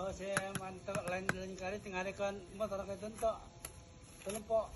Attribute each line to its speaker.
Speaker 1: Oh, si mantok lain lain kali tinggal motor ke tentu. Tolong po.